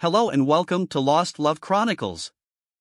Hello and welcome to Lost Love Chronicles.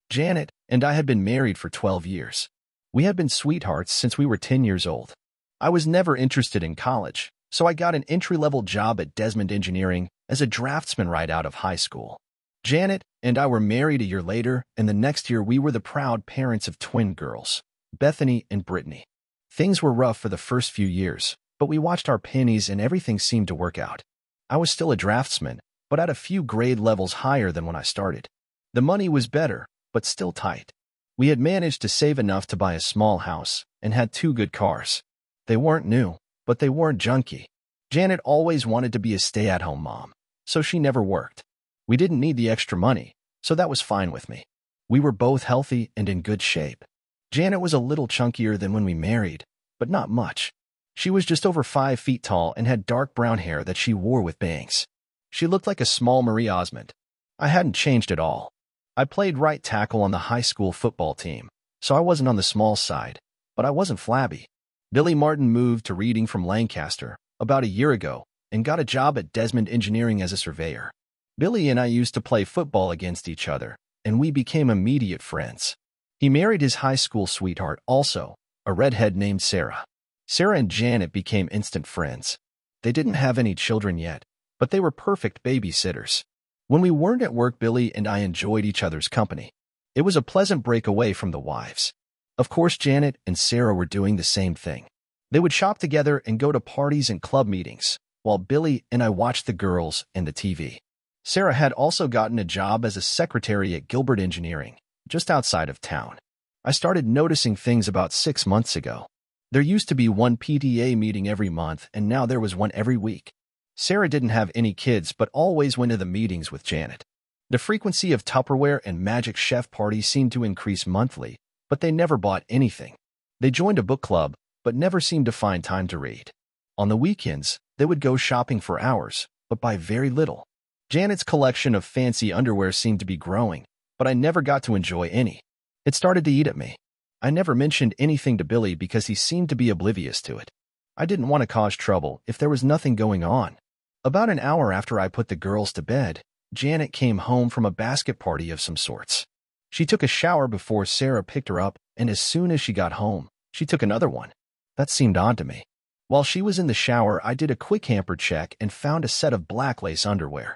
Janet and I had been married for 12 years. We had been sweethearts since we were 10 years old. I was never interested in college, so I got an entry-level job at Desmond Engineering as a draftsman right out of high school. Janet and I were married a year later, and the next year we were the proud parents of twin girls, Bethany and Brittany. Things were rough for the first few years, but we watched our pennies and everything seemed to work out. I was still a draftsman, but at a few grade levels higher than when I started. The money was better, but still tight. We had managed to save enough to buy a small house and had two good cars. They weren't new, but they weren't junky. Janet always wanted to be a stay-at-home mom, so she never worked. We didn't need the extra money, so that was fine with me. We were both healthy and in good shape. Janet was a little chunkier than when we married, but not much. She was just over five feet tall and had dark brown hair that she wore with bangs. She looked like a small Marie Osmond. I hadn't changed at all. I played right tackle on the high school football team, so I wasn't on the small side, but I wasn't flabby. Billy Martin moved to Reading from Lancaster about a year ago and got a job at Desmond Engineering as a surveyor. Billy and I used to play football against each other, and we became immediate friends. He married his high school sweetheart also, a redhead named Sarah. Sarah and Janet became instant friends. They didn't have any children yet, but they were perfect babysitters. When we weren't at work, Billy and I enjoyed each other's company. It was a pleasant break away from the wives. Of course, Janet and Sarah were doing the same thing. They would shop together and go to parties and club meetings, while Billy and I watched the girls and the TV. Sarah had also gotten a job as a secretary at Gilbert Engineering, just outside of town. I started noticing things about six months ago. There used to be one PTA meeting every month, and now there was one every week. Sarah didn't have any kids but always went to the meetings with Janet. The frequency of Tupperware and Magic Chef parties seemed to increase monthly, but they never bought anything. They joined a book club, but never seemed to find time to read. On the weekends, they would go shopping for hours, but buy very little. Janet's collection of fancy underwear seemed to be growing, but I never got to enjoy any. It started to eat at me. I never mentioned anything to Billy because he seemed to be oblivious to it. I didn't want to cause trouble if there was nothing going on. About an hour after I put the girls to bed, Janet came home from a basket party of some sorts. She took a shower before Sarah picked her up, and as soon as she got home, she took another one. That seemed odd to me. While she was in the shower, I did a quick hamper check and found a set of black lace underwear.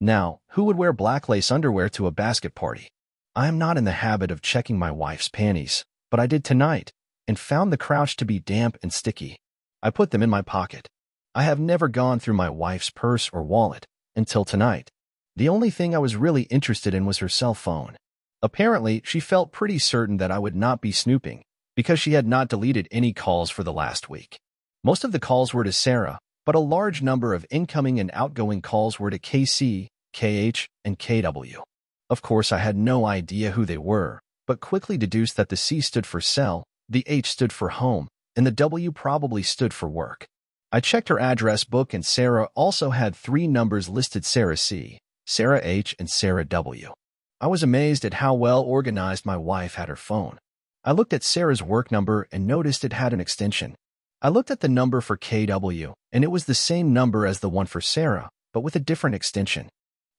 Now, who would wear black lace underwear to a basket party? I am not in the habit of checking my wife's panties, but I did tonight and found the crouch to be damp and sticky. I put them in my pocket. I have never gone through my wife's purse or wallet until tonight. The only thing I was really interested in was her cell phone. Apparently, she felt pretty certain that I would not be snooping because she had not deleted any calls for the last week. Most of the calls were to Sarah, but a large number of incoming and outgoing calls were to KC, KH, and KW. Of course, I had no idea who they were, but quickly deduced that the C stood for cell, the H stood for home, and the W probably stood for work. I checked her address book and Sarah also had three numbers listed Sarah C., Sarah H., and Sarah W. I was amazed at how well organized my wife had her phone. I looked at Sarah's work number and noticed it had an extension. I looked at the number for KW, and it was the same number as the one for Sarah, but with a different extension.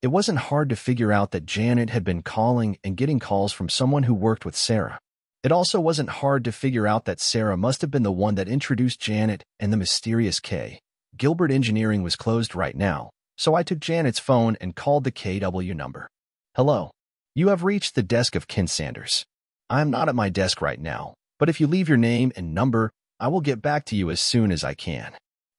It wasn't hard to figure out that Janet had been calling and getting calls from someone who worked with Sarah. It also wasn't hard to figure out that Sarah must have been the one that introduced Janet and the mysterious K. Gilbert Engineering was closed right now, so I took Janet's phone and called the KW number. Hello. You have reached the desk of Ken Sanders. I am not at my desk right now, but if you leave your name and number, I will get back to you as soon as I can.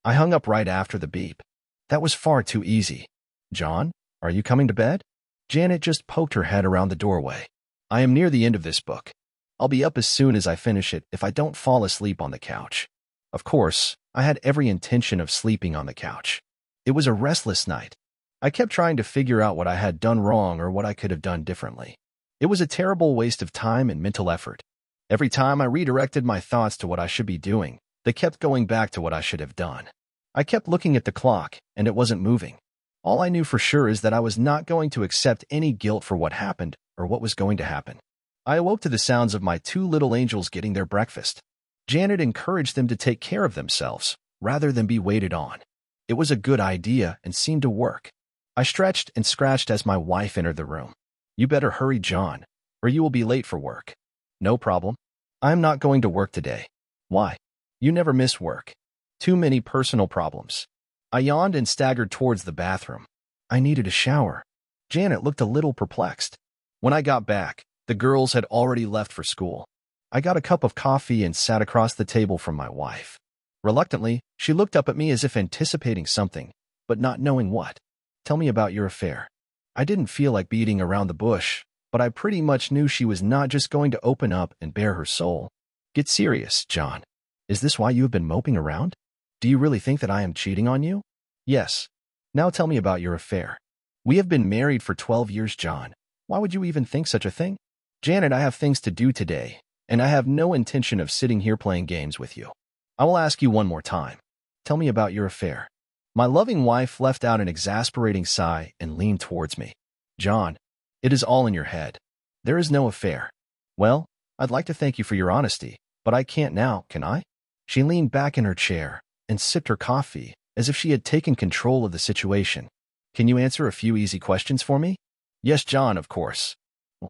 I hung up right after the beep. That was far too easy. John, are you coming to bed? Janet just poked her head around the doorway. I am near the end of this book. I'll be up as soon as I finish it if I don't fall asleep on the couch. Of course, I had every intention of sleeping on the couch. It was a restless night. I kept trying to figure out what I had done wrong or what I could have done differently. It was a terrible waste of time and mental effort. Every time I redirected my thoughts to what I should be doing, they kept going back to what I should have done. I kept looking at the clock, and it wasn't moving. All I knew for sure is that I was not going to accept any guilt for what happened or what was going to happen. I awoke to the sounds of my two little angels getting their breakfast. Janet encouraged them to take care of themselves, rather than be waited on. It was a good idea and seemed to work. I stretched and scratched as my wife entered the room. You better hurry, John, or you will be late for work. No problem. I'm not going to work today. Why? You never miss work. Too many personal problems. I yawned and staggered towards the bathroom. I needed a shower. Janet looked a little perplexed. When I got back, the girls had already left for school. I got a cup of coffee and sat across the table from my wife. Reluctantly, she looked up at me as if anticipating something, but not knowing what. Tell me about your affair. I didn't feel like beating around the bush, but I pretty much knew she was not just going to open up and bare her soul. Get serious, John. Is this why you have been moping around? Do you really think that I am cheating on you? Yes. Now tell me about your affair. We have been married for 12 years, John. Why would you even think such a thing? Janet, I have things to do today, and I have no intention of sitting here playing games with you. I will ask you one more time. Tell me about your affair. My loving wife left out an exasperating sigh and leaned towards me. John, it is all in your head. There is no affair. Well, I'd like to thank you for your honesty, but I can't now, can I? She leaned back in her chair and sipped her coffee as if she had taken control of the situation. Can you answer a few easy questions for me? Yes, John, of course.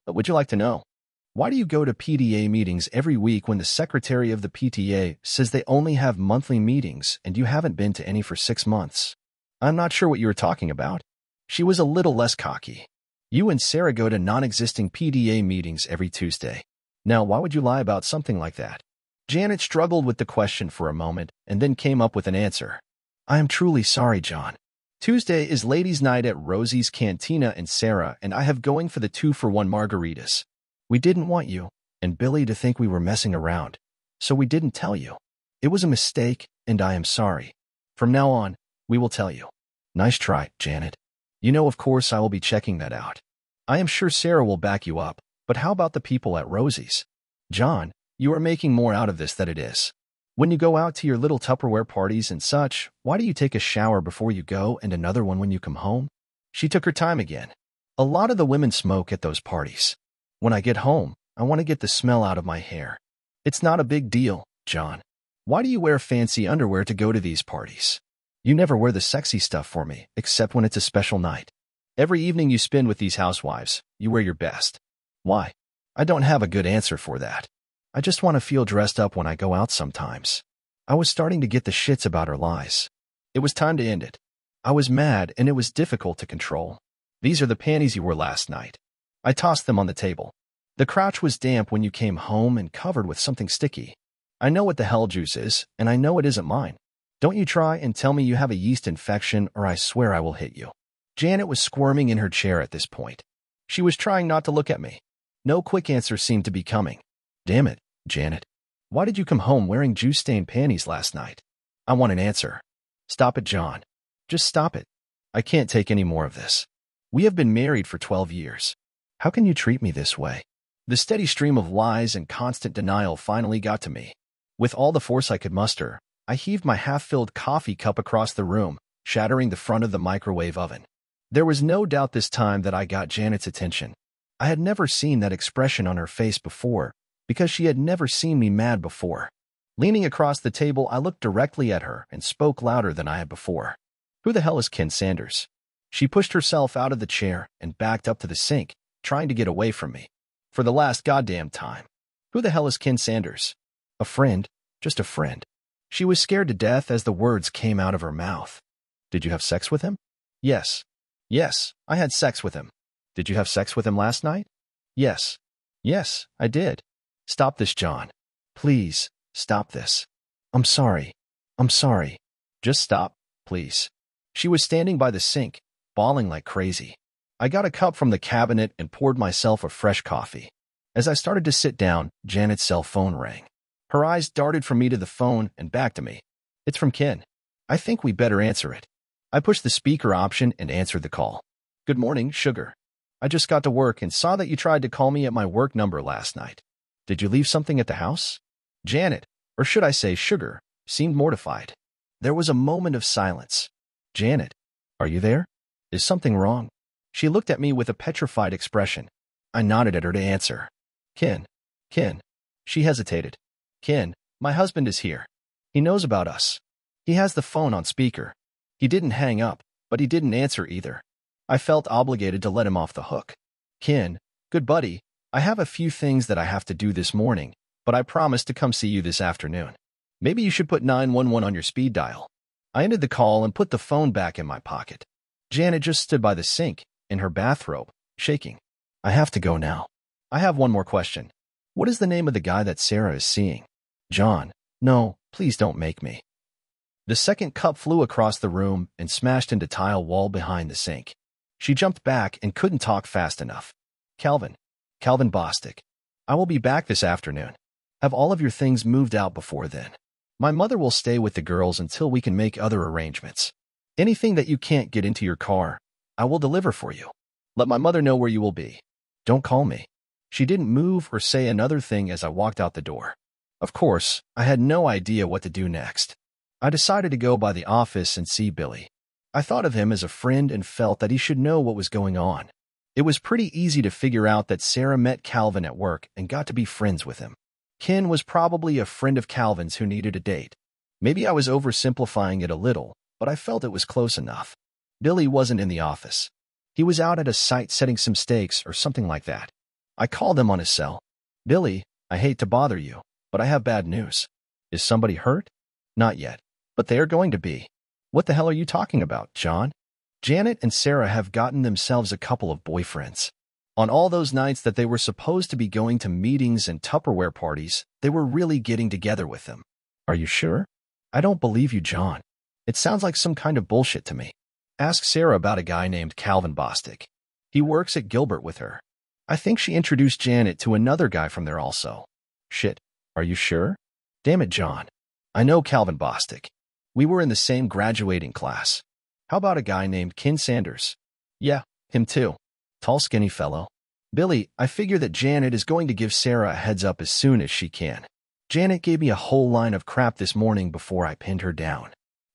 What would you like to know? Why do you go to PTA meetings every week when the secretary of the PTA says they only have monthly meetings and you haven't been to any for six months? I'm not sure what you were talking about. She was a little less cocky. You and Sarah go to non-existing PTA meetings every Tuesday. Now, why would you lie about something like that? Janet struggled with the question for a moment and then came up with an answer. I am truly sorry, John. Tuesday is ladies' night at Rosie's Cantina and Sarah and I have going for the two-for-one margaritas. We didn't want you and Billy to think we were messing around, so we didn't tell you. It was a mistake, and I am sorry. From now on, we will tell you. Nice try, Janet. You know, of course, I will be checking that out. I am sure Sarah will back you up, but how about the people at Rosie's? John, you are making more out of this than it is. When you go out to your little Tupperware parties and such, why do you take a shower before you go and another one when you come home? She took her time again. A lot of the women smoke at those parties. When I get home, I want to get the smell out of my hair. It's not a big deal, John. Why do you wear fancy underwear to go to these parties? You never wear the sexy stuff for me, except when it's a special night. Every evening you spend with these housewives, you wear your best. Why? I don't have a good answer for that. I just want to feel dressed up when I go out sometimes. I was starting to get the shits about her lies. It was time to end it. I was mad and it was difficult to control. These are the panties you wore last night. I tossed them on the table. The crotch was damp when you came home and covered with something sticky. I know what the hell juice is, and I know it isn't mine. Don't you try and tell me you have a yeast infection or I swear I will hit you. Janet was squirming in her chair at this point. She was trying not to look at me. No quick answer seemed to be coming. Damn it. Janet. Why did you come home wearing juice-stained panties last night? I want an answer. Stop it, John. Just stop it. I can't take any more of this. We have been married for 12 years. How can you treat me this way? The steady stream of lies and constant denial finally got to me. With all the force I could muster, I heaved my half-filled coffee cup across the room, shattering the front of the microwave oven. There was no doubt this time that I got Janet's attention. I had never seen that expression on her face before, because she had never seen me mad before. Leaning across the table, I looked directly at her and spoke louder than I had before. Who the hell is Ken Sanders? She pushed herself out of the chair and backed up to the sink, trying to get away from me. For the last goddamn time. Who the hell is Ken Sanders? A friend, just a friend. She was scared to death as the words came out of her mouth. Did you have sex with him? Yes. Yes, I had sex with him. Did you have sex with him last night? Yes. Yes, I did. Stop this, John. Please, stop this. I'm sorry. I'm sorry. Just stop, please. She was standing by the sink, bawling like crazy. I got a cup from the cabinet and poured myself a fresh coffee. As I started to sit down, Janet's cell phone rang. Her eyes darted from me to the phone and back to me. It's from Ken. I think we better answer it. I pushed the speaker option and answered the call. Good morning, Sugar. I just got to work and saw that you tried to call me at my work number last night. Did you leave something at the house? Janet, or should I say Sugar, seemed mortified. There was a moment of silence. Janet, are you there? Is something wrong? She looked at me with a petrified expression. I nodded at her to answer. Ken, Ken. She hesitated. Ken, my husband is here. He knows about us. He has the phone on speaker. He didn't hang up, but he didn't answer either. I felt obligated to let him off the hook. Ken, good buddy, I have a few things that I have to do this morning, but I promise to come see you this afternoon. Maybe you should put 911 on your speed dial. I ended the call and put the phone back in my pocket. Janet just stood by the sink, in her bathrobe, shaking. I have to go now. I have one more question. What is the name of the guy that Sarah is seeing? John. No, please don't make me. The second cup flew across the room and smashed into tile wall behind the sink. She jumped back and couldn't talk fast enough. Calvin. Calvin Bostic. I will be back this afternoon. Have all of your things moved out before then. My mother will stay with the girls until we can make other arrangements. Anything that you can't get into your car, I will deliver for you. Let my mother know where you will be. Don't call me. She didn't move or say another thing as I walked out the door. Of course, I had no idea what to do next. I decided to go by the office and see Billy. I thought of him as a friend and felt that he should know what was going on. It was pretty easy to figure out that Sarah met Calvin at work and got to be friends with him. Ken was probably a friend of Calvin's who needed a date. Maybe I was oversimplifying it a little, but I felt it was close enough. Billy wasn't in the office. He was out at a site setting some stakes or something like that. I called him on his cell. Billy, I hate to bother you, but I have bad news. Is somebody hurt? Not yet. But they are going to be. What the hell are you talking about, John? Janet and Sarah have gotten themselves a couple of boyfriends. On all those nights that they were supposed to be going to meetings and Tupperware parties, they were really getting together with them. Are you sure? I don't believe you, John. It sounds like some kind of bullshit to me. Ask Sarah about a guy named Calvin Bostic. He works at Gilbert with her. I think she introduced Janet to another guy from there also. Shit. Are you sure? Damn it, John. I know Calvin Bostic. We were in the same graduating class. How about a guy named Ken Sanders? Yeah, him too. Tall, skinny fellow. Billy, I figure that Janet is going to give Sarah a heads up as soon as she can. Janet gave me a whole line of crap this morning before I pinned her down.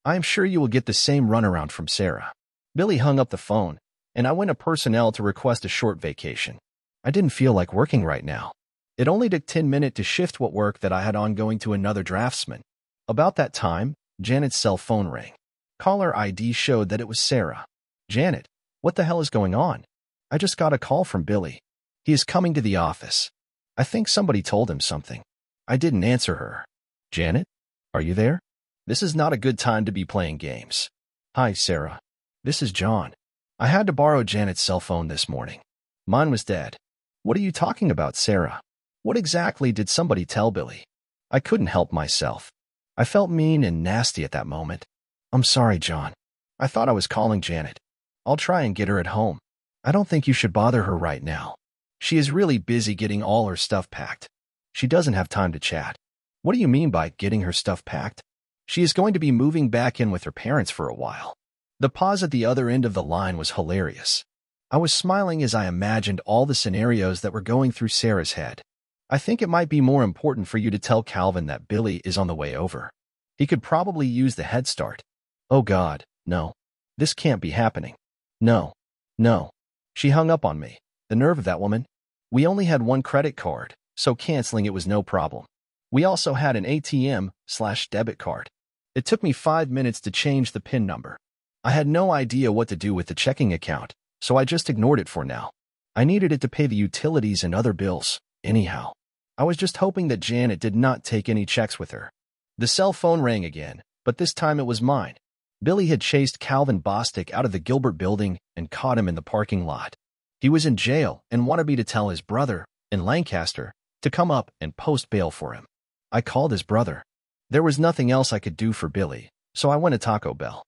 I am sure you will get the same runaround from Sarah. Billy hung up the phone, and I went to personnel to request a short vacation. I didn't feel like working right now. It only took 10 minutes to shift what work that I had on going to another draftsman. About that time, Janet's cell phone rang. Caller ID showed that it was Sarah. Janet, what the hell is going on? I just got a call from Billy. He is coming to the office. I think somebody told him something. I didn't answer her. Janet, are you there? This is not a good time to be playing games. Hi, Sarah. This is John. I had to borrow Janet's cell phone this morning. Mine was dead. What are you talking about, Sarah? What exactly did somebody tell Billy? I couldn't help myself. I felt mean and nasty at that moment. I'm sorry, John. I thought I was calling Janet. I'll try and get her at home. I don't think you should bother her right now. She is really busy getting all her stuff packed. She doesn't have time to chat. What do you mean by getting her stuff packed? She is going to be moving back in with her parents for a while. The pause at the other end of the line was hilarious. I was smiling as I imagined all the scenarios that were going through Sarah's head. I think it might be more important for you to tell Calvin that Billy is on the way over. He could probably use the head start. Oh God, no. This can't be happening. No. No. She hung up on me. The nerve of that woman. We only had one credit card, so canceling it was no problem. We also had an ATM slash debit card. It took me five minutes to change the PIN number. I had no idea what to do with the checking account, so I just ignored it for now. I needed it to pay the utilities and other bills, anyhow. I was just hoping that Janet did not take any checks with her. The cell phone rang again, but this time it was mine. Billy had chased Calvin Bostic out of the Gilbert building and caught him in the parking lot. He was in jail and wanted me to tell his brother, in Lancaster, to come up and post bail for him. I called his brother. There was nothing else I could do for Billy, so I went to Taco Bell.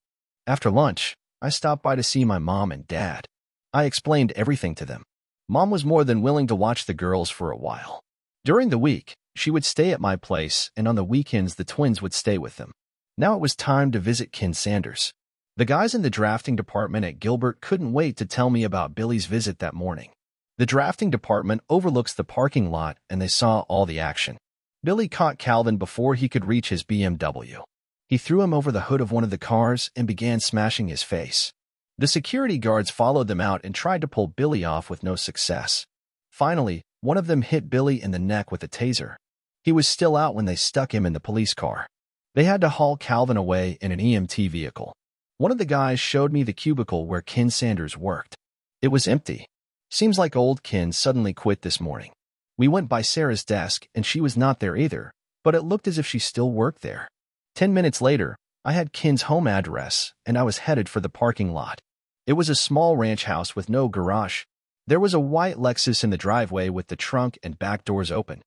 After lunch, I stopped by to see my mom and dad. I explained everything to them. Mom was more than willing to watch the girls for a while. During the week, she would stay at my place, and on the weekends, the twins would stay with them. Now it was time to visit Ken Sanders. The guys in the drafting department at Gilbert couldn't wait to tell me about Billy's visit that morning. The drafting department overlooks the parking lot, and they saw all the action. Billy caught Calvin before he could reach his BMW. He threw him over the hood of one of the cars and began smashing his face. The security guards followed them out and tried to pull Billy off with no success. Finally, one of them hit Billy in the neck with a taser. He was still out when they stuck him in the police car. They had to haul Calvin away in an EMT vehicle. One of the guys showed me the cubicle where Ken Sanders worked. It was empty. Seems like old Ken suddenly quit this morning. We went by Sarah's desk, and she was not there either, but it looked as if she still worked there. Ten minutes later, I had Ken's home address, and I was headed for the parking lot. It was a small ranch house with no garage. There was a white Lexus in the driveway with the trunk and back doors open.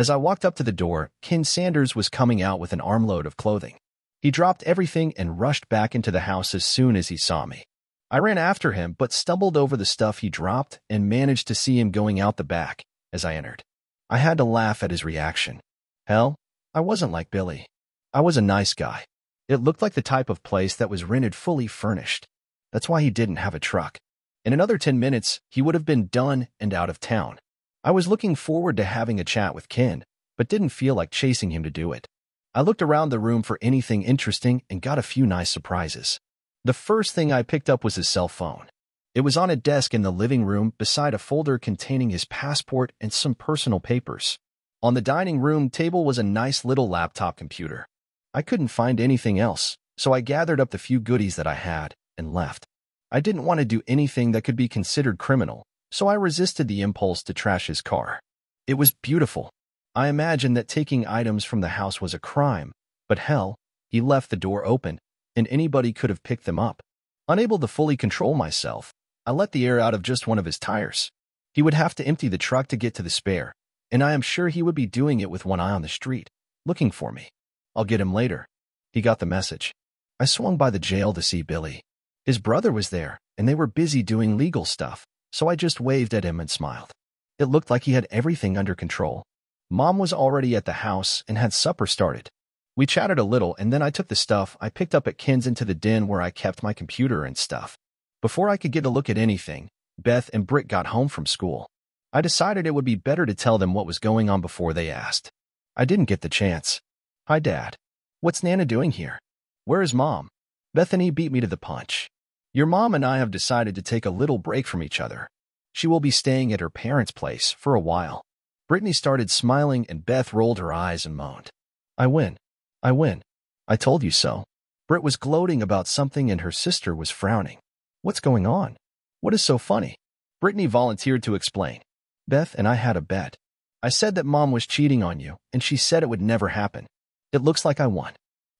As I walked up to the door, Ken Sanders was coming out with an armload of clothing. He dropped everything and rushed back into the house as soon as he saw me. I ran after him, but stumbled over the stuff he dropped and managed to see him going out the back as I entered. I had to laugh at his reaction. Hell, I wasn't like Billy. I was a nice guy. It looked like the type of place that was rented fully furnished. That's why he didn't have a truck. In another 10 minutes, he would have been done and out of town. I was looking forward to having a chat with Ken, but didn't feel like chasing him to do it. I looked around the room for anything interesting and got a few nice surprises. The first thing I picked up was his cell phone. It was on a desk in the living room beside a folder containing his passport and some personal papers. On the dining room table was a nice little laptop computer. I couldn't find anything else, so I gathered up the few goodies that I had and left. I didn't want to do anything that could be considered criminal, so I resisted the impulse to trash his car. It was beautiful. I imagined that taking items from the house was a crime, but hell, he left the door open, and anybody could have picked them up. Unable to fully control myself, I let the air out of just one of his tires. He would have to empty the truck to get to the spare, and I am sure he would be doing it with one eye on the street, looking for me. I'll get him later. He got the message. I swung by the jail to see Billy. His brother was there, and they were busy doing legal stuff, so I just waved at him and smiled. It looked like he had everything under control. Mom was already at the house and had supper started. We chatted a little, and then I took the stuff I picked up at Ken's into the den where I kept my computer and stuff. Before I could get a look at anything, Beth and Britt got home from school. I decided it would be better to tell them what was going on before they asked. I didn't get the chance. Hi, Dad. What's Nana doing here? Where is Mom? Bethany beat me to the punch. Your mom and I have decided to take a little break from each other. She will be staying at her parents' place for a while. Brittany started smiling and Beth rolled her eyes and moaned. I win. I win. I told you so. Britt was gloating about something and her sister was frowning. What's going on? What is so funny? Brittany volunteered to explain. Beth and I had a bet. I said that mom was cheating on you, and she said it would never happen. It looks like I won.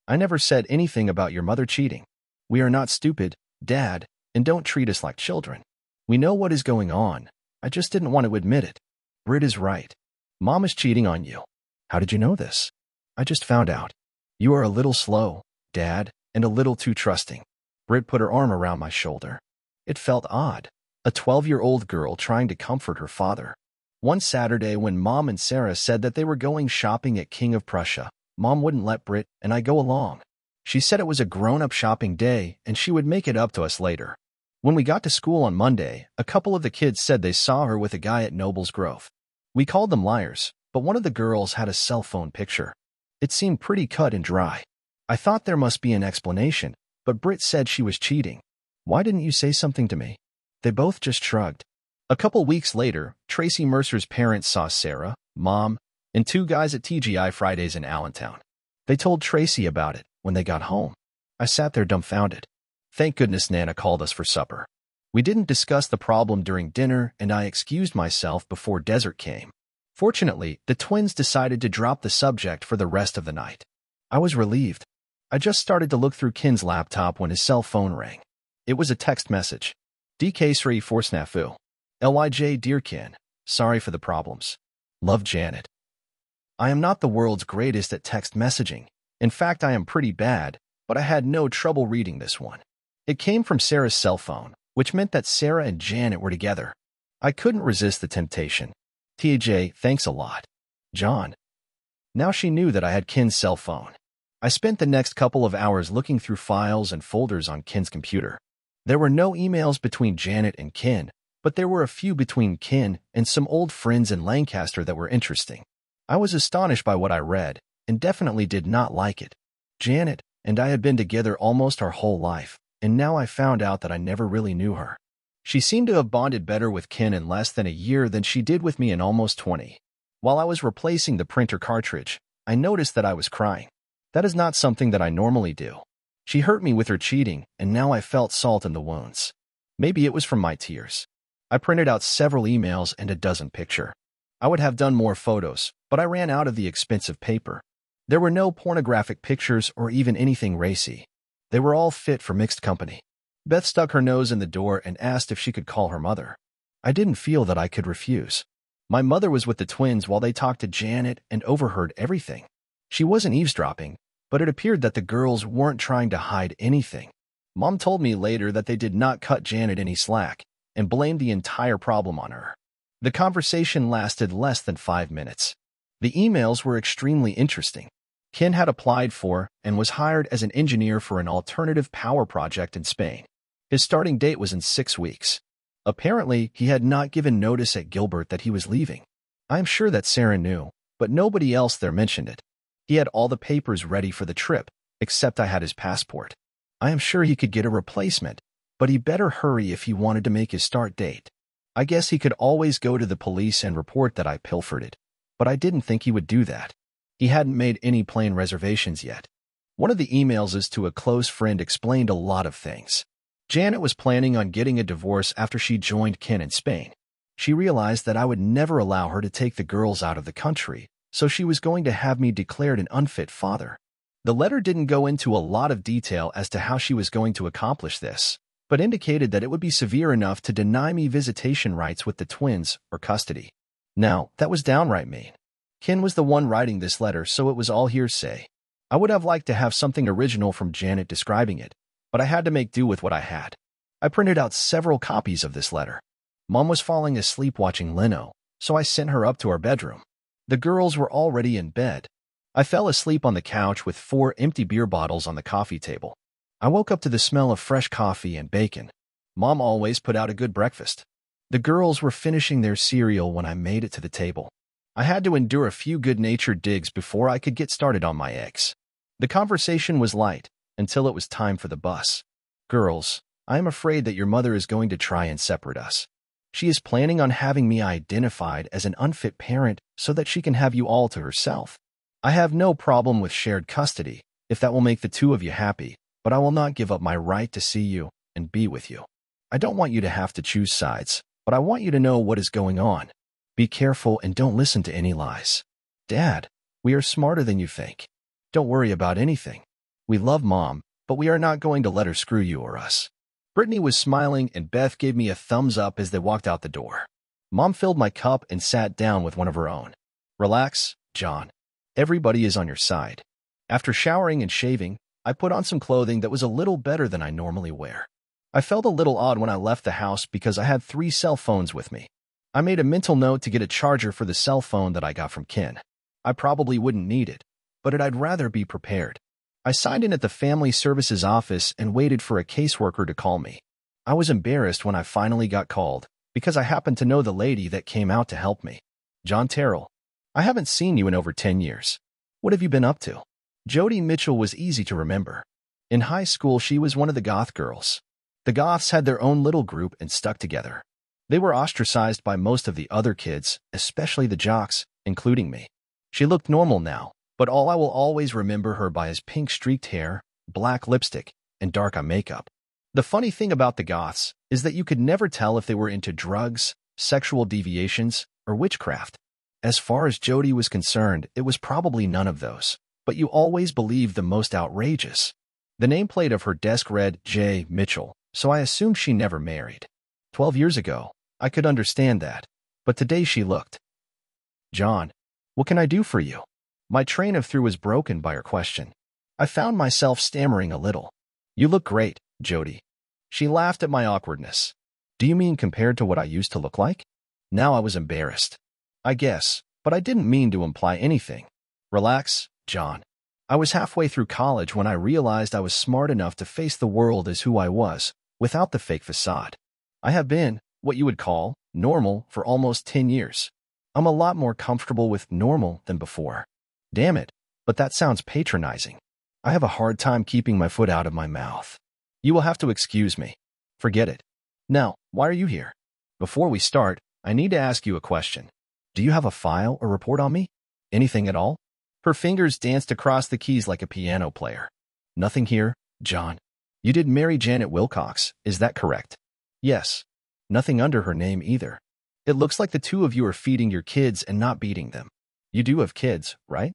I never said anything about your mother cheating. We are not stupid, Dad, and don't treat us like children. We know what is going on. I just didn't want to admit it. Brit is right. Mom is cheating on you. How did you know this? I just found out. You are a little slow, Dad, and a little too trusting. Brit put her arm around my shoulder. It felt odd. A 12-year-old girl trying to comfort her father. One Saturday when Mom and Sarah said that they were going shopping at King of Prussia, Mom wouldn't let Brit and I go along. She said it was a grown-up shopping day and she would make it up to us later. When we got to school on Monday, a couple of the kids said they saw her with a guy at Knoebels Grove. We called them liars, but one of the girls had a cell phone picture. It seemed pretty cut and dry. I thought there must be an explanation, but Britt said she was cheating. Why didn't you say something to me? They both just shrugged. A couple weeks later, Tracy Mercer's parents saw Sarah, Mom, and two guys at TGI Fridays in Allentown. They told Tracy about it when they got home. I sat there dumbfounded. Thank goodness Nana called us for supper. We didn't discuss the problem during dinner, and I excused myself before dessert came. Fortunately, the twins decided to drop the subject for the rest of the night. I was relieved. I just started to look through Ken's laptop when his cell phone rang. It was a text message. DK Sri for snafu. LYJ Dear Ken, sorry for the problems. Love Janet. I am not the world's greatest at text messaging, in fact, I am pretty bad, but I had no trouble reading this one. It came from Sarah's cell phone, which meant that Sarah and Janet were together. I couldn't resist the temptation. TJ, thanks a lot. John. Now she knew that I had Ken's cell phone. I spent the next couple of hours looking through files and folders on Ken's computer. There were no emails between Janet and Ken, but there were a few between Ken and some old friends in Lancaster that were interesting. I was astonished by what I read, and definitely did not like it. Janet and I had been together almost our whole life, and now I found out that I never really knew her. She seemed to have bonded better with Ken in less than a year than she did with me in almost 20. While I was replacing the printer cartridge, I noticed that I was crying. That is not something that I normally do. She hurt me with her cheating, and now I felt salt in the wounds. Maybe it was from my tears. I printed out several emails and a dozen picture. I would have done more photos, but I ran out of the expensive paper. There were no pornographic pictures or even anything racy. They were all fit for mixed company. Beth stuck her nose in the door and asked if she could call her mother. I didn't feel that I could refuse. My mother was with the twins while they talked to Janet and overheard everything. She wasn't eavesdropping, but it appeared that the girls weren't trying to hide anything. Mom told me later that they did not cut Janet any slack and blamed the entire problem on her. The conversation lasted less than five minutes. The emails were extremely interesting. Ken had applied for and was hired as an engineer for an alternative power project in Spain. His starting date was in six weeks. Apparently, he had not given notice at Gilbert that he was leaving. I am sure that Sarah knew, but nobody else there mentioned it. He had all the papers ready for the trip, except I had his passport. I am sure he could get a replacement, but he better hurry if he wanted to make his start date. I guess he could always go to the police and report that I pilfered it, but I didn't think he would do that. He hadn't made any plane reservations yet. One of the emails is to a close friend explained a lot of things. Janet was planning on getting a divorce after she joined Ken in Spain. She realized that I would never allow her to take the girls out of the country, so she was going to have me declared an unfit father. The letter didn't go into a lot of detail as to how she was going to accomplish this, but indicated that it would be severe enough to deny me visitation rights with the twins or custody. Now, that was downright mean. Ken was the one writing this letter, so it was all hearsay. I would have liked to have something original from Janet describing it, but I had to make do with what I had. I printed out several copies of this letter. Mom was falling asleep watching Leno, so I sent her up to our bedroom. The girls were already in bed, I fell asleep on the couch with four empty beer bottles on the coffee table. I woke up to the smell of fresh coffee and bacon. Mom always put out a good breakfast. The girls were finishing their cereal when I made it to the table. I had to endure a few good-natured digs before I could get started on my eggs. The conversation was light until it was time for the bus. Girls, I am afraid that your mother is going to try and separate us. She is planning on having me identified as an unfit parent so that she can have you all to herself. I have no problem with shared custody, if that will make the two of you happy, but I will not give up my right to see you and be with you. I don't want you to have to choose sides, but I want you to know what is going on. Be careful and don't listen to any lies. Dad, we are smarter than you think. Don't worry about anything. We love Mom, but we are not going to let her screw you or us. Brittany was smiling and Beth gave me a thumbs up as they walked out the door. Mom filled my cup and sat down with one of her own. Relax, John. Everybody is on your side. After showering and shaving, I put on some clothing that was a little better than I normally wear. I felt a little odd when I left the house because I had three cell phones with me. I made a mental note to get a charger for the cell phone that I got from Ken. I probably wouldn't need it, but I'd rather be prepared. I signed in at the Family Services office and waited for a caseworker to call me. I was embarrassed when I finally got called because I happened to know the lady that came out to help me. John Terrell, I haven't seen you in over 10 years. What have you been up to? Jody Mitchell was easy to remember. In high school, she was one of the goth girls. The goths had their own little group and stuck together. They were ostracized by most of the other kids, especially the jocks, including me. She looked normal now, but all I will always remember her by is pink streaked hair, black lipstick, and dark eye makeup. The funny thing about the goths is that you could never tell if they were into drugs, sexual deviations, or witchcraft. As far as Jody was concerned, it was probably none of those, but you always believed the most outrageous. The nameplate of her desk read J. Mitchell, so I assumed she never married. Twelve years ago, I could understand that, but today she looked. John, what can I do for you? My train of thought was broken by her question. I found myself stammering a little. You look great, Jody. She laughed at my awkwardness. Do you mean compared to what I used to look like? Now I was embarrassed. I guess, but I didn't mean to imply anything. Relax, John. I was halfway through college when I realized I was smart enough to face the world as who I was, without the fake facade. I have been, what you would call, normal for almost 10 years. I'm a lot more comfortable with normal than before. Damn it, but that sounds patronizing. I have a hard time keeping my foot out of my mouth. You will have to excuse me. Forget it. Now, why are you here? Before we start, I need to ask you a question. Do you have a file or report on me? Anything at all? Her fingers danced across the keys like a piano player. Nothing here, John, you did marry Janet Wilcox, is that correct? Yes. Nothing under her name either. It looks like the two of you are feeding your kids and not beating them. You do have kids, right?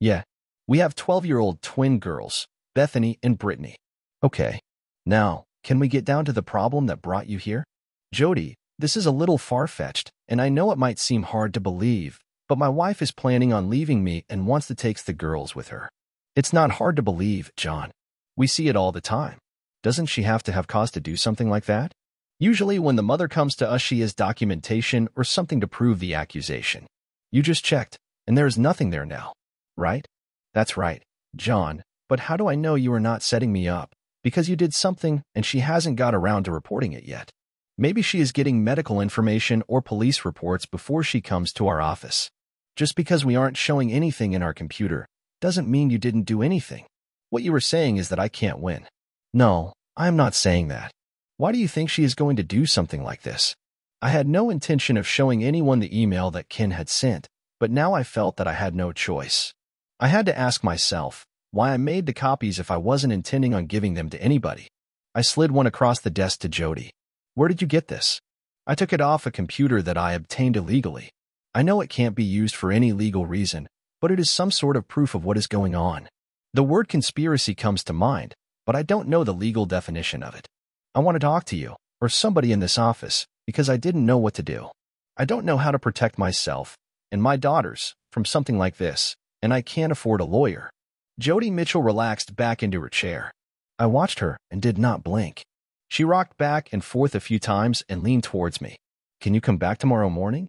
Yeah. We have 12-year-old twin girls, Bethany and Brittany. Okay. Now, can we get down to the problem that brought you here? Jody, this is a little far-fetched, and I know it might seem hard to believe, but my wife is planning on leaving me and wants to take the girls with her. It's not hard to believe, John. We see it all the time. Doesn't she have to have cause to do something like that? Usually when the mother comes to us, she has documentation or something to prove the accusation. You just checked, and there is nothing there now, right? That's right, John, but how do I know you are not setting me up? Because you did something and she hasn't got around to reporting it yet. Maybe she is getting medical information or police reports before she comes to our office. Just because we aren't showing anything in our computer doesn't mean you didn't do anything. What you were saying is that I can't win. No, I am not saying that. Why do you think she is going to do something like this? I had no intention of showing anyone the email that Ken had sent, but now I felt that I had no choice. I had to ask myself why I made the copies if I wasn't intending on giving them to anybody. I slid one across the desk to Jody. Where did you get this? I took it off a computer that I obtained illegally. I know it can't be used for any legal reason, but it is some sort of proof of what is going on. The word conspiracy comes to mind, but I don't know the legal definition of it. I want to talk to you, or somebody in this office, because I didn't know what to do. I don't know how to protect myself and my daughters from something like this, and I can't afford a lawyer. Jody Mitchell relaxed back into her chair. I watched her and did not blink. She rocked back and forth a few times and leaned towards me. Can you come back tomorrow morning?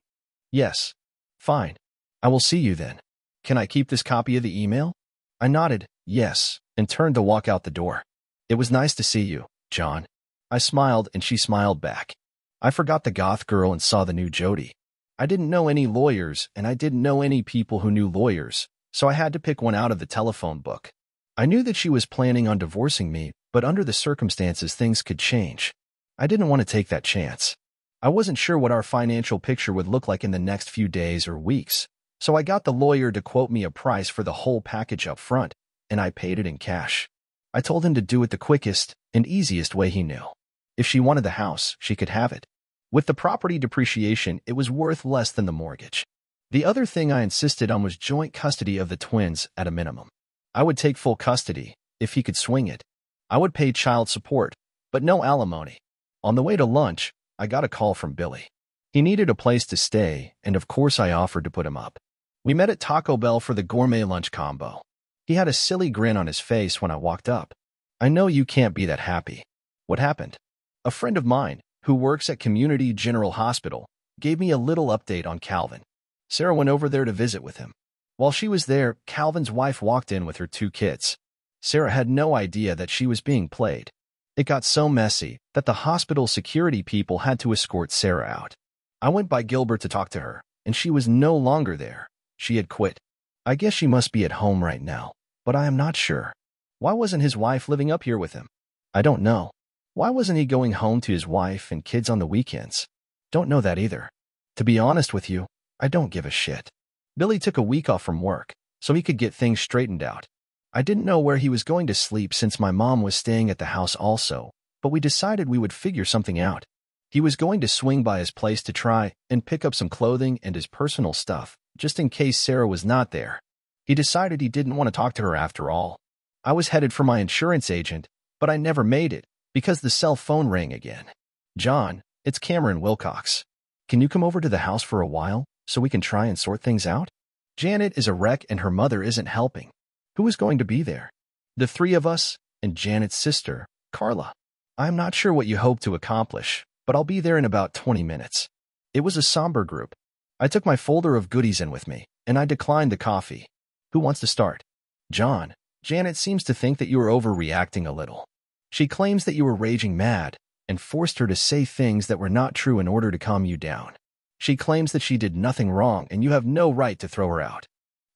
Yes. Fine. I will see you then. Can I keep this copy of the email? I nodded, yes, and turned to walk out the door. It was nice to see you, John. I smiled and she smiled back. I forgot the goth girl and saw the new Jody. I didn't know any lawyers and I didn't know any people who knew lawyers, so I had to pick one out of the telephone book. I knew that she was planning on divorcing me, but under the circumstances, things could change. I didn't want to take that chance. I wasn't sure what our financial picture would look like in the next few days or weeks, so I got the lawyer to quote me a price for the whole package up front, and I paid it in cash. I told him to do it the quickest and easiest way he knew. If she wanted the house, she could have it. With the property depreciation, it was worth less than the mortgage. The other thing I insisted on was joint custody of the twins at a minimum. I would take full custody, if he could swing it, I would pay child support, but no alimony. On the way to lunch, I got a call from Billy. He needed a place to stay, and of course I offered to put him up. We met at Taco Bell for the gourmet lunch combo. He had a silly grin on his face when I walked up. I know you can't be that happy. What happened? A friend of mine, who works at Community General Hospital, gave me a little update on Calvin. Sarah went over there to visit with him. While she was there, Calvin's wife walked in with her two kids. Sarah had no idea that she was being played. It got so messy that the hospital security people had to escort Sarah out. I went by Gilbert to talk to her, and she was no longer there. She had quit. I guess she must be at home right now, but I am not sure. Why wasn't his wife living up here with him? I don't know. Why wasn't he going home to his wife and kids on the weekends? Don't know that either. To be honest with you, I don't give a shit. Billy took a week off from work, so he could get things straightened out. I didn't know where he was going to sleep since my mom was staying at the house also, but we decided we would figure something out. He was going to swing by his place to try and pick up some clothing and his personal stuff, just in case Sarah was not there. He decided he didn't want to talk to her after all. I was headed for my insurance agent, but I never made it because the cell phone rang again. John, it's Cameron Wilcox. Can you come over to the house for a while so we can try and sort things out? Janet is a wreck and her mother isn't helping. Who is going to be there? The three of us and Janet's sister, Carla. I'm not sure what you hope to accomplish, but I'll be there in about 20 minutes. It was a somber group. I took my folder of goodies in with me, and I declined the coffee. Who wants to start? John, Janet seems to think that you are overreacting a little. She claims that you were raging mad and forced her to say things that were not true in order to calm you down. She claims that she did nothing wrong and you have no right to throw her out.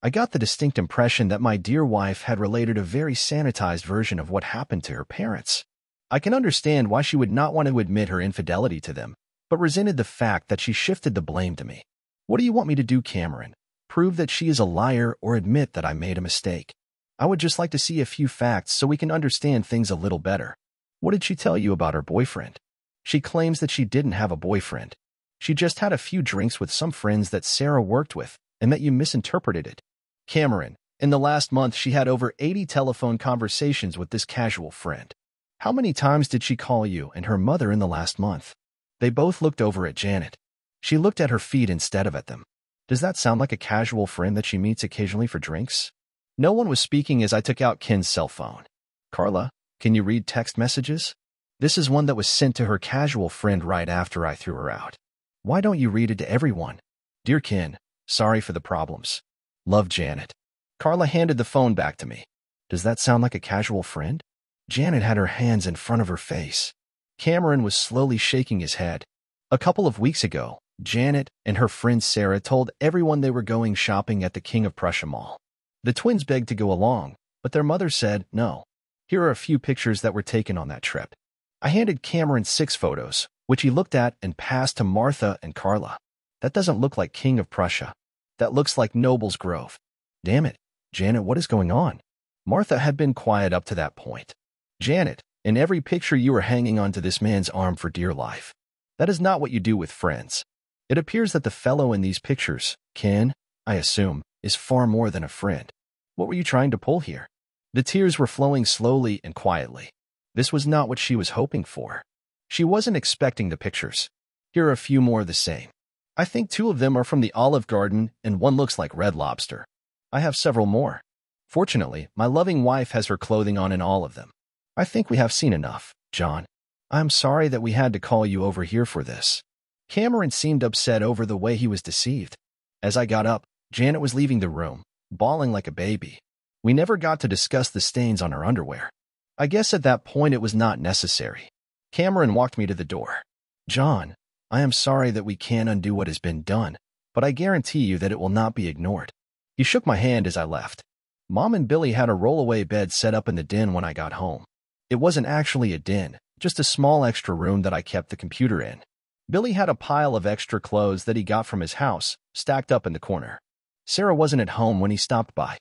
I got the distinct impression that my dear wife had related a very sanitized version of what happened to her parents. I can understand why she would not want to admit her infidelity to them, but resented the fact that she shifted the blame to me. What do you want me to do, Cameron? Prove that she is a liar or admit that I made a mistake? I would just like to see a few facts so we can understand things a little better. What did she tell you about her boyfriend? She claims that she didn't have a boyfriend. She just had a few drinks with some friends that Sarah worked with and that you misinterpreted it. Cameron, in the last month, she had over 80 telephone conversations with this casual friend. How many times did she call you and her mother in the last month? They both looked over at Janet. She looked at her feet instead of at them. Does that sound like a casual friend that she meets occasionally for drinks? No one was speaking as I took out Ken's cell phone. Carla, can you read text messages? This is one that was sent to her casual friend right after I threw her out. Why don't you read it to everyone? Dear Ken, sorry for the problems. Love Janet. Carla handed the phone back to me. Does that sound like a casual friend? Janet had her hands in front of her face. Cameron was slowly shaking his head. A couple of weeks ago, Janet and her friend Sarah told everyone they were going shopping at the King of Prussia Mall. The twins begged to go along, but their mother said no. Here are a few pictures that were taken on that trip. I handed Cameron six photos, which he looked at and passed to Martha and Carla. That doesn't look like King of Prussia. That looks like Knoebels Grove. Damn it, Janet, what is going on? Martha had been quiet up to that point. Janet, in every picture you are hanging onto this man's arm for dear life. That is not what you do with friends. It appears that the fellow in these pictures, Ken, I assume, is far more than a friend. What were you trying to pull here? The tears were flowing slowly and quietly. This was not what she was hoping for. She wasn't expecting the pictures. Here are a few more of the same. I think two of them are from the Olive Garden and one looks like Red Lobster. I have several more. Fortunately, my loving wife has her clothing on in all of them. I think we have seen enough, John. I'm sorry that we had to call you over here for this. Cameron seemed upset over the way he was deceived. As I got up, Janet was leaving the room, bawling like a baby. We never got to discuss the stains on her underwear. I guess at that point it was not necessary. Cameron walked me to the door. John, I am sorry that we can't undo what has been done, but I guarantee you that it will not be ignored. He shook my hand as I left. Mom and Billy had a rollaway bed set up in the den when I got home. It wasn't actually a den, just a small extra room that I kept the computer in. Billy had a pile of extra clothes that he got from his house, stacked up in the corner. Sarah wasn't at home when he stopped by.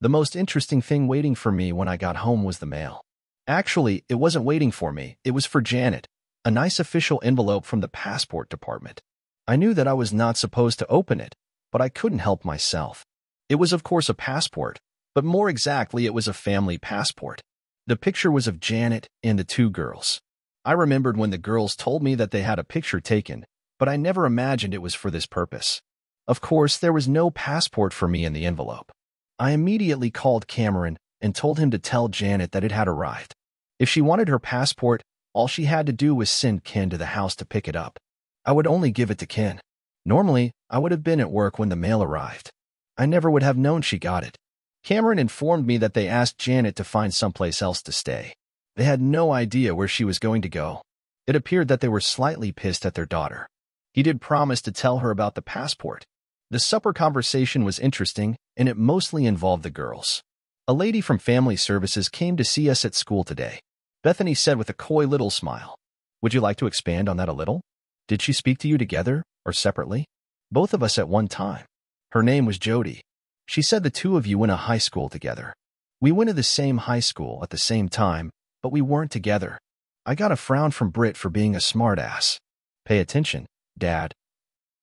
The most interesting thing waiting for me when I got home was the mail. Actually, it wasn't waiting for me, it was for Janet, a nice official envelope from the passport department. I knew that I was not supposed to open it, but I couldn't help myself. It was of course a passport, but more exactly it was a family passport. The picture was of Janet and the two girls. I remembered when the girls told me that they had a picture taken, but I never imagined it was for this purpose. Of course, there was no passport for me in the envelope. I immediately called Cameron and told him to tell Janet that it had arrived. If she wanted her passport, all she had to do was send Ken to the house to pick it up. I would only give it to Ken. Normally, I would have been at work when the mail arrived. I never would have known she got it. Cameron informed me that they asked Janet to find someplace else to stay. They had no idea where she was going to go. It appeared that they were slightly pissed at their daughter. He did promise to tell her about the passport. The supper conversation was interesting, and it mostly involved the girls. A lady from Family Services came to see us at school today. Bethany said with a coy little smile, Would you like to expand on that a little? Did she speak to you together or separately? Both of us at one time. Her name was Jody. She said the two of you went to high school together. We went to the same high school at the same time, but we weren't together. I got a frown from Britt for being a smartass. Pay attention, Dad.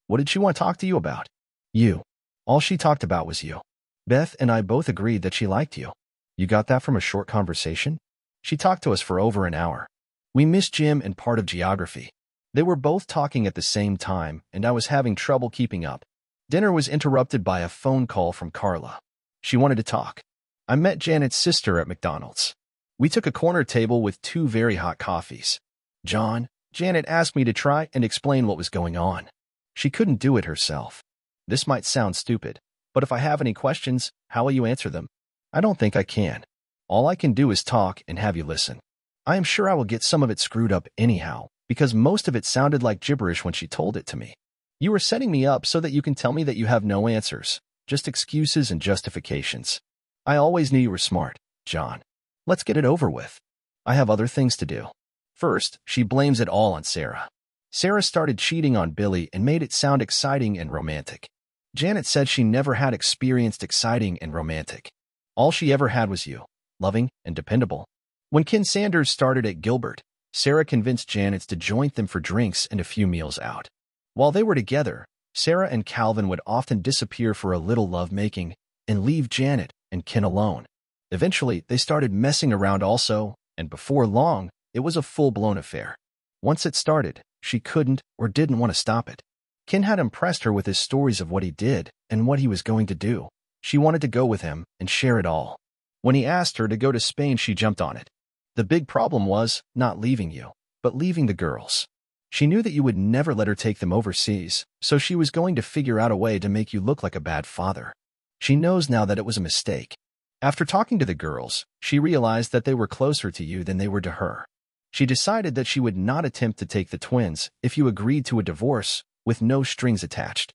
What did she want to talk to you about? You. All she talked about was you. Beth and I both agreed that she liked you. You got that from a short conversation? She talked to us for over an hour. We missed gym and part of geography. They were both talking at the same time, and I was having trouble keeping up. Dinner was interrupted by a phone call from Carla. She wanted to talk. I met Janet's sister at McDonald's. We took a corner table with two very hot coffees. John, Janet asked me to try and explain what was going on. She couldn't do it herself. This might sound stupid, but if I have any questions, how will you answer them? I don't think I can. All I can do is talk and have you listen. I am sure I will get some of it screwed up anyhow, because most of it sounded like gibberish when she told it to me. You are setting me up so that you can tell me that you have no answers, just excuses and justifications. I always knew you were smart, John. Let's get it over with. I have other things to do. First, she blames it all on Sarah. Sarah started cheating on Billy and made it sound exciting and romantic. Janet said she never had experienced exciting and romantic. All she ever had was you, loving and dependable. When Ken Sanders started at Gilbert, Sarah convinced Janet to join them for drinks and a few meals out. While they were together, Sarah and Calvin would often disappear for a little lovemaking and leave Janet and Ken alone. Eventually, they started messing around also, and before long, it was a full-blown affair. Once it started, she couldn't or didn't want to stop it. Ken had impressed her with his stories of what he did and what he was going to do. She wanted to go with him and share it all. When he asked her to go to Spain, she jumped on it. The big problem was not leaving you, but leaving the girls. She knew that you would never let her take them overseas, so she was going to figure out a way to make you look like a bad father. She knows now that it was a mistake. After talking to the girls, she realized that they were closer to you than they were to her. She decided that she would not attempt to take the twins if you agreed to a divorce with no strings attached.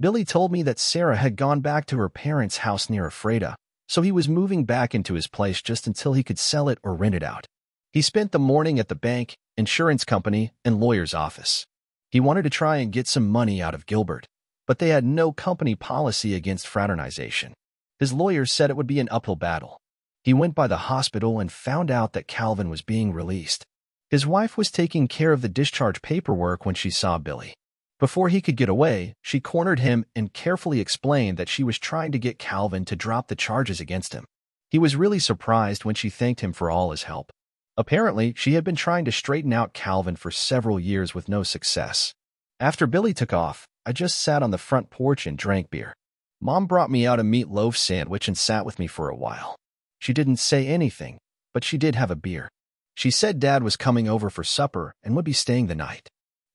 Billy told me that Sarah had gone back to her parents' house near Ephrata, so he was moving back into his place just until he could sell it or rent it out. He spent the morning at the bank, insurance company, and lawyer's office. He wanted to try and get some money out of Gilbert, but they had no company policy against fraternization. His lawyers said it would be an uphill battle. He went by the hospital and found out that Calvin was being released. His wife was taking care of the discharge paperwork when she saw Billy. Before he could get away, she cornered him and carefully explained that she was trying to get Calvin to drop the charges against him. He was really surprised when she thanked him for all his help. Apparently, she had been trying to straighten out Calvin for several years with no success. After Billy took off, I just sat on the front porch and drank beer. Mom brought me out a meatloaf sandwich and sat with me for a while. She didn't say anything, but she did have a beer. She said Dad was coming over for supper and would be staying the night.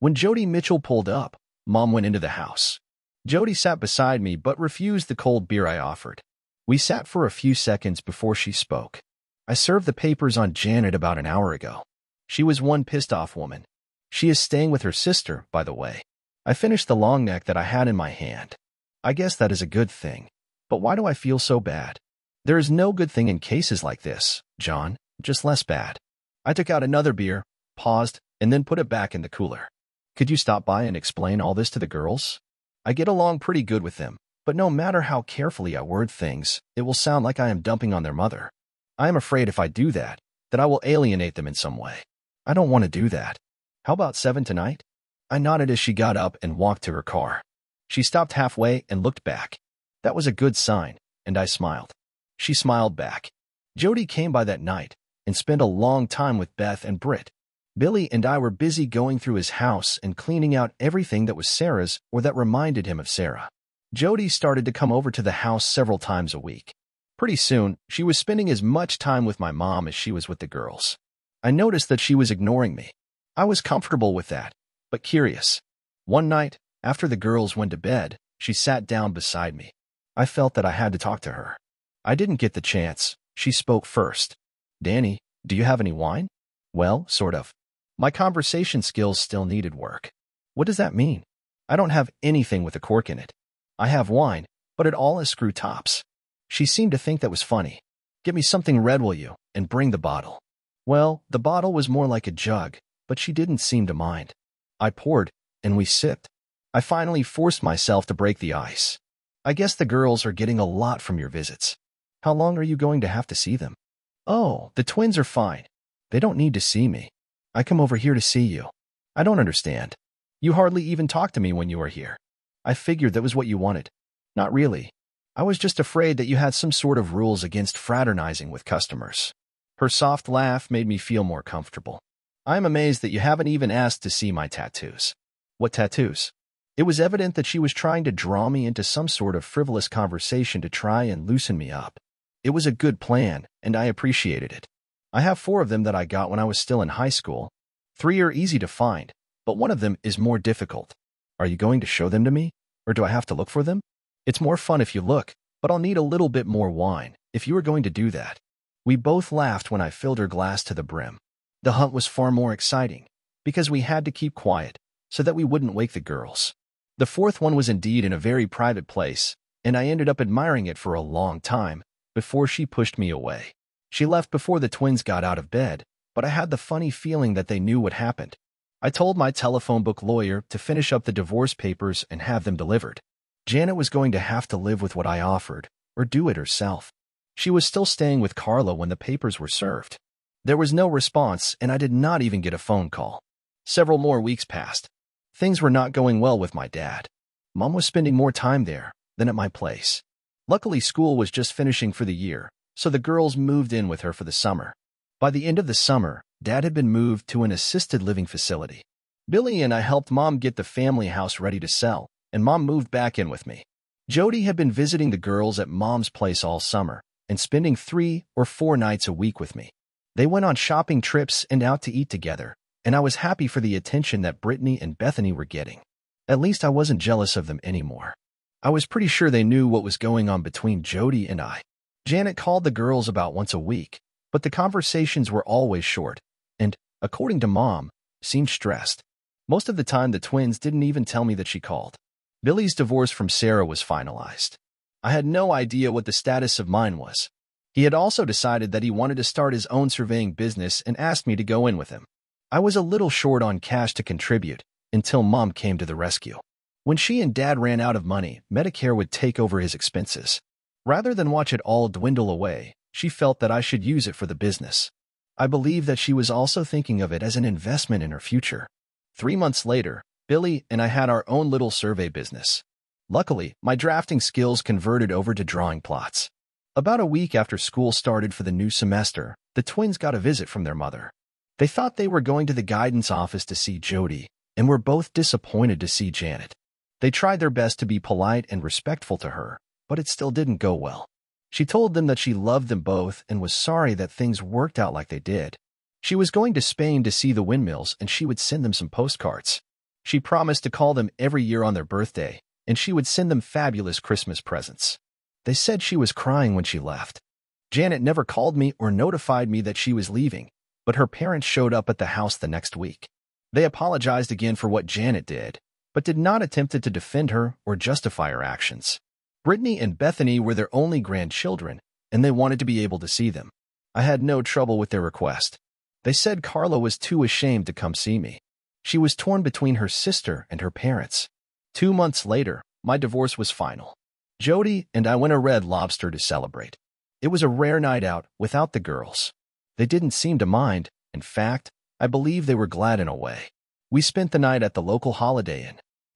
When Jody Mitchell pulled up, Mom went into the house. Jody sat beside me but refused the cold beer I offered. We sat for a few seconds before she spoke. I served the papers on Janet about an hour ago. She was one pissed-off woman. She is staying with her sister, by the way. I finished the long neck that I had in my hand. I guess that is a good thing. But why do I feel so bad? There is no good thing in cases like this, John, just less bad. I took out another beer, paused, and then put it back in the cooler. Could you stop by and explain all this to the girls? I get along pretty good with them, but no matter how carefully I word things, it will sound like I am dumping on their mother. I am afraid if I do that, that I will alienate them in some way. I don't want to do that. How about seven tonight? I nodded as she got up and walked to her car. She stopped halfway and looked back. That was a good sign, and I smiled. She smiled back. Jody came by that night and spent a long time with Beth and Britt. Billy and I were busy going through his house and cleaning out everything that was Sarah's or that reminded him of Sarah. Jody started to come over to the house several times a week. Pretty soon, she was spending as much time with my mom as she was with the girls. I noticed that she was ignoring me. I was comfortable with that, but curious. One night, after the girls went to bed, she sat down beside me. I felt that I had to talk to her. I didn't get the chance. She spoke first. Danny, do you have any wine? Well, sort of. My conversation skills still needed work. What does that mean? I don't have anything with a cork in it. I have wine, but it all has screw tops. She seemed to think that was funny. Get me something red, will you, and bring the bottle. Well, the bottle was more like a jug, but she didn't seem to mind. I poured, and we sipped. I finally forced myself to break the ice. I guess the girls are getting a lot from your visits. How long are you going to have to see them? Oh, the twins are fine. They don't need to see me. I come over here to see you. I don't understand. You hardly even talk to me when you are here. I figured that was what you wanted. Not really. I was just afraid that you had some sort of rules against fraternizing with customers. Her soft laugh made me feel more comfortable. I am amazed that you haven't even asked to see my tattoos. What tattoos? It was evident that she was trying to draw me into some sort of frivolous conversation to try and loosen me up. It was a good plan, and I appreciated it. I have four of them that I got when I was still in high school. Three are easy to find, but one of them is more difficult. Are you going to show them to me, or do I have to look for them? It's more fun if you look, but I'll need a little bit more wine if you are going to do that. We both laughed when I filled her glass to the brim. The hunt was far more exciting, because we had to keep quiet so that we wouldn't wake the girls. The fourth one was indeed in a very private place, and I ended up admiring it for a long time before she pushed me away. She left before the twins got out of bed, but I had the funny feeling that they knew what happened. I told my telephone book lawyer to finish up the divorce papers and have them delivered. Janet was going to have to live with what I offered, or do it herself. She was still staying with Carla when the papers were served. There was no response, and I did not even get a phone call. Several more weeks passed. Things were not going well with my dad. Mom was spending more time there than at my place. Luckily, school was just finishing for the year, so the girls moved in with her for the summer. By the end of the summer, Dad had been moved to an assisted living facility. Billy and I helped Mom get the family house ready to sell, and Mom moved back in with me. Jody had been visiting the girls at Mom's place all summer and spending three or four nights a week with me. They went on shopping trips and out to eat together, and I was happy for the attention that Brittany and Bethany were getting. At least I wasn't jealous of them anymore. I was pretty sure they knew what was going on between Jody and I. Janet called the girls about once a week, but the conversations were always short, and, according to Mom, seemed stressed. Most of the time, the twins didn't even tell me that she called. Billy's divorce from Sarah was finalized. I had no idea what the status of mine was. He had also decided that he wanted to start his own surveying business and asked me to go in with him. I was a little short on cash to contribute until Mom came to the rescue. When she and Dad ran out of money, Medicare would take over his expenses. Rather than watch it all dwindle away, she felt that I should use it for the business. I believe that she was also thinking of it as an investment in her future. Three months later, Billy and I had our own little survey business. Luckily, my drafting skills converted over to drawing plots. About a week after school started for the new semester, the twins got a visit from their mother. They thought they were going to the guidance office to see Jody, and were both disappointed to see Janet. They tried their best to be polite and respectful to her, but it still didn't go well. She told them that she loved them both and was sorry that things worked out like they did. She was going to Spain to see the windmills and she would send them some postcards. She promised to call them every year on their birthday, and she would send them fabulous Christmas presents. They said she was crying when she left. Janet never called me or notified me that she was leaving, but her parents showed up at the house the next week. They apologized again for what Janet did, but did not attempt to defend her or justify her actions. Brittany and Bethany were their only grandchildren, and they wanted to be able to see them. I had no trouble with their request. They said Carla was too ashamed to come see me. She was torn between her sister and her parents. Two months later, my divorce was final. Jody and I went to Red Lobster to celebrate. It was a rare night out without the girls. They didn't seem to mind. In fact, I believe they were glad in a way. We spent the night at the local Holiday Inn.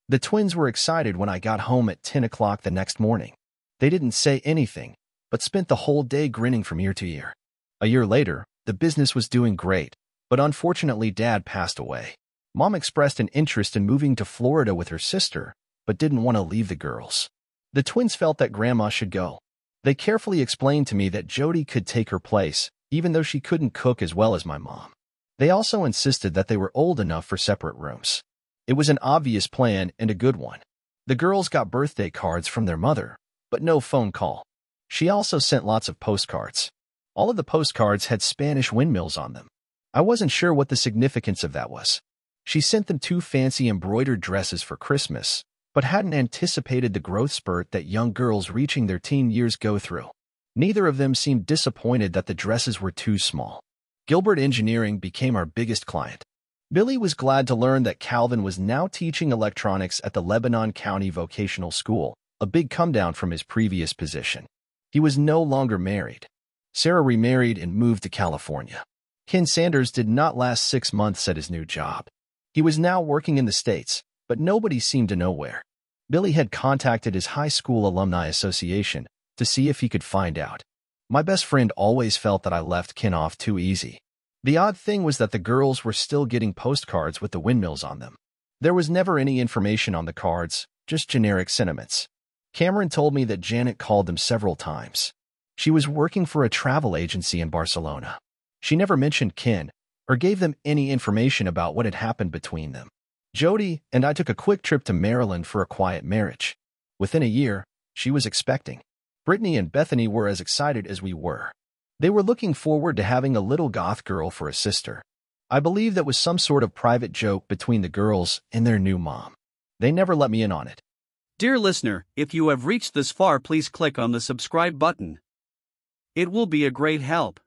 The twins were excited when I got home at 10 o'clock the next morning. They didn't say anything, but spent the whole day grinning from ear to ear. A year later, the business was doing great, but unfortunately Dad passed away. Mom expressed an interest in moving to Florida with her sister, but didn't want to leave the girls. The twins felt that Grandma should go. They carefully explained to me that Jody could take her place, even though she couldn't cook as well as my mom. They also insisted that they were old enough for separate rooms. It was an obvious plan and a good one. The girls got birthday cards from their mother, but no phone call. She also sent lots of postcards. All of the postcards had Spanish windmills on them. I wasn't sure what the significance of that was. She sent them two fancy embroidered dresses for Christmas, but hadn't anticipated the growth spurt that young girls reaching their teen years go through. Neither of them seemed disappointed that the dresses were too small. Gilbert Engineering became our biggest client. Billy was glad to learn that Calvin was now teaching electronics at the Lebanon County Vocational School, a big come down from his previous position. He was no longer married. Sarah remarried and moved to California. Ken Sanders did not last six months at his new job. He was now working in the States, but nobody seemed to know where. Billy had contacted his high school alumni association to see if he could find out. My best friend always felt that I left Ken off too easy. The odd thing was that the girls were still getting postcards with the windmills on them. There was never any information on the cards, just generic sentiments. Cameron told me that Janet called them several times. She was working for a travel agency in Barcelona. She never mentioned Ken or gave them any information about what had happened between them. Jody and I took a quick trip to Maryland for a quiet marriage. Within a year, she was expecting. Brittany and Bethany were as excited as we were. They were looking forward to having a little goth girl for a sister. I believe that was some sort of private joke between the girls and their new mom. They never let me in on it. Dear listener, if you have reached this far, please click on the subscribe button. It will be a great help.